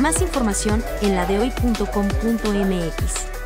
Más información en ladehoy.com.mx.